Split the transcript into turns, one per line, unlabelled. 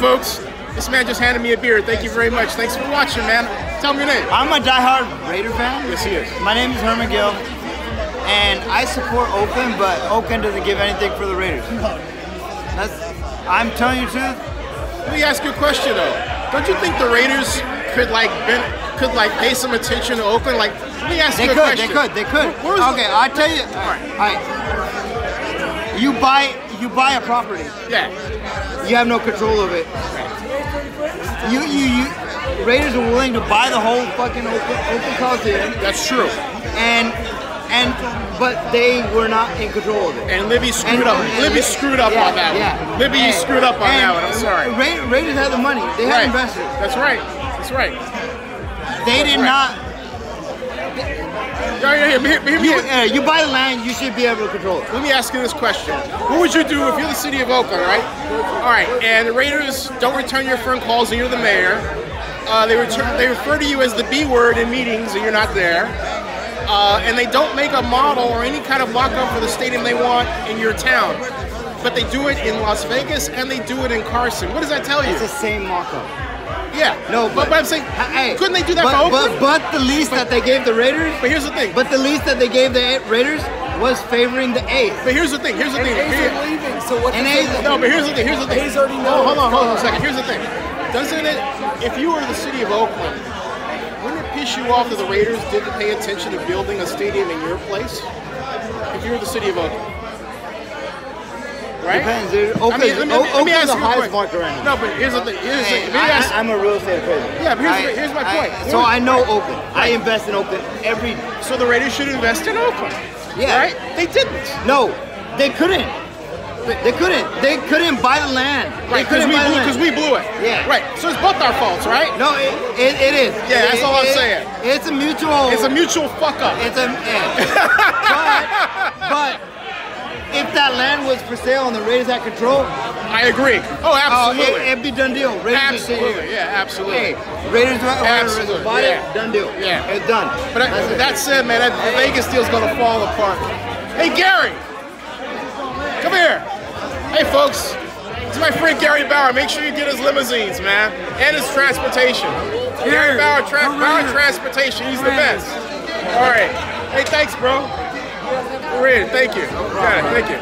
folks. This man just handed me a beer. Thank you very much. Thanks for watching, man. Tell me your name.
I'm a diehard Raider fan.
Yes, he is.
My name is Herman Gill, and I support Oakland, but Oakland doesn't give anything for the Raiders. That's, I'm telling you the truth.
Let me ask you a question though. Don't you think the Raiders could like ben, could like pay some attention to Oakland? Like, let me ask
They
you a
could,
question.
they could, they could.
Where's the-
okay, I'll tell you. All right, all right. You buy, you buy a property.
Yeah.
You have no control of it. You, you, you. Raiders are willing to buy the whole fucking open Oakland Coliseum,
That's true.
and, and, but they were not in control of it.
And Libby screwed
And-
up.
and-
Libby screwed up
yeah,
on that
yeah.
one. Libby,
And-
screwed up on that one. I'm sorry.
Ra- Raiders had the money. They had
Right.
investors.
That's right. That's right.
They did
right.
not.
Here- here-
You, uh, you buy the land, you should be able to control it.
Let me ask you this question. What would you do if you're the city of Oakland, right? All right, and the Raiders don't return your phone calls and you're the mayor. Uh, they, return, they refer to you as the B word in meetings and you're not there. Uh, and they don't make a model or any kind of mock-up for the stadium they want in your town. But they do it in Las Vegas and they do it in Carson. What does that tell you?
It's the same markup.
Yeah.
No,
but,
but,
but I'm saying,
hey,
couldn't they do that
but,
for Oakland?
But, but the lease that they gave the Raiders,
But here's the thing.
but the lease that they gave the Raiders was favoring the A.
But here's the thing. Here's the thing.
A's
Here-
are leaving, so what
And
does
A's-
it-
No, but here's the thing. Here's the thing.
A's already know
Oh, hold on, hold on a second. Here's the thing. Doesn't it? If you were the city of Oakland, wouldn't it piss you off that the Raiders didn't pay attention to building a stadium in your place? If you were the city of Oakland, right?
Depends, dude.
I
Oakland's,
mean, let me, let me ask
the
you
highest market right now.
No, but here's the thing. Here's the thing.
I, am a real estate appraiser.
Yeah, but here's,
I-
here's my
I-
point.
so I know Oakland. I invest in Oakland every.
so the Raiders should invest in Oakland.
Yeah.
Right? They didn't.
No, they couldn't. They couldn't. They couldn't buy the land.
Right, because we, blew- we blew it.
Yeah.
Right. So it's both our faults, right?
No, it, it, it is.
Yeah,
It-
that's all I'm saying.
It's a mutual.
It's a mutual fuck up.
It's a. yeah. but, but if that land was for sale and the Raiders had control,
I agree. Oh,
oh,
absolutely.
it, would be done deal. Raiders would
absolutely. Yeah, absolutely.
Hey, Raiders would
Absolutely,
bought
yeah.
it, done deal.
Yeah.
it's done.
But that,
That's it.
that said, man, that the Vegas deal's gonna fall apart. Hey, Gary, come here. Hey, folks, it's my friend Gary Bauer. Make sure you get his limousines, man, and his transportation. Gary Bauer, tra- Bauer Transportation. He's the best. All right. Hey, thanks, bro. In. Thank you. Got it. Thank you.